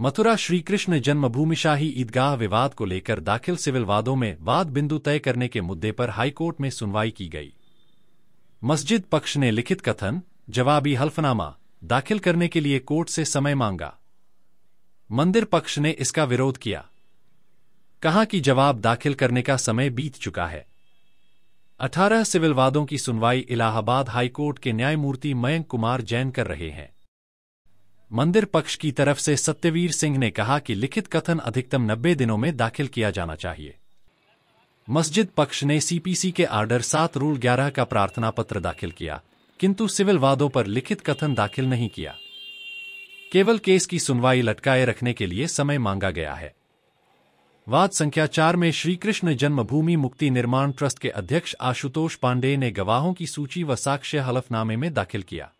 मथुरा श्री कृष्ण जन्मभूमि शाही ईदगाह विवाद को लेकर दाखिल सिविल वादों में वाद बिंदु तय करने के मुद्दे पर हाईकोर्ट में सुनवाई की गई। मस्जिद पक्ष ने लिखित कथन, जवाबी हल्फनामा, दाखिल करने के लिए कोर्ट से समय मांगा। मंदिर पक्ष ने इसका विरोध किया। कहा कि जवाब दाखिल करने का समय बीत चुका है। अठारह सिविल वादों की सुनवाई इलाहाबाद हाईकोर्ट के न्यायमूर्ति मयंक कुमार जैन कर रहे हैं। मंदिर पक्ष की तरफ़ से सत्यवीर सिंह ने कहा कि लिखित कथन अधिकतम नब्बे दिनों में दाखिल किया जाना चाहिए। मस्जिद पक्ष ने सीपीसी के आर्डर सात रूल ग्यारह का प्रार्थना पत्र दाखिल किया, किंतु सिविल वादों पर लिखित कथन दाखिल नहीं किया। केवल केस की सुनवाई लटकाए रखने के लिए समय मांगा गया है। वाद संख्या चार में श्रीकृष्ण जन्मभूमि मुक्ति निर्माण ट्रस्ट के अध्यक्ष आशुतोष पांडेय ने गवाहों की सूची व साक्ष्य हलफनामे में दाखिल किया।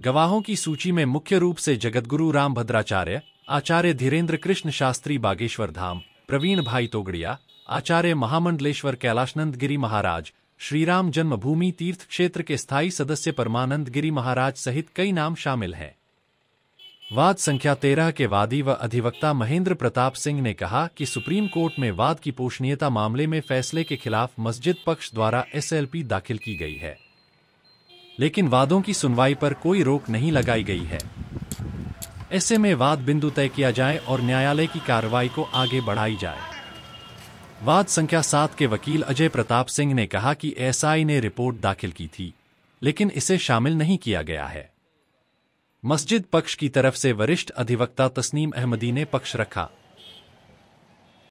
गवाहों की सूची में मुख्य रूप से जगतगुरु राम भद्राचार्य आचार्य धीरेन्द्र कृष्ण शास्त्री बागेश्वर धाम, प्रवीण भाई तोगड़िया, आचार्य महामंडलेश्वर कैलाशनंद गिरी महाराज, श्रीराम जन्मभूमि तीर्थ क्षेत्र के स्थायी सदस्य परमानंद गिरी महाराज सहित कई नाम शामिल हैं। वाद संख्या तेरह के वादी व अधिवक्ता महेंद्र प्रताप सिंह ने कहा कि सुप्रीम कोर्ट में वाद की पोषणीयता मामले में फैसले के खिलाफ मस्जिद पक्ष द्वारा एसएलपी दाखिल की गई है। लेकिन वादों की सुनवाई पर कोई रोक नहीं लगाई गई है। ऐसे में वाद बिंदु तय किया जाए और न्यायालय की कार्रवाई को आगे बढ़ाई जाए। वाद संख्या सात के वकील अजय प्रताप सिंह ने कहा कि एसआई ने रिपोर्ट दाखिल की थी, लेकिन इसे शामिल नहीं किया गया है। मस्जिद पक्ष की तरफ़ से वरिष्ठ अधिवक्ता तस्नीम अहमदी ने पक्ष रखा।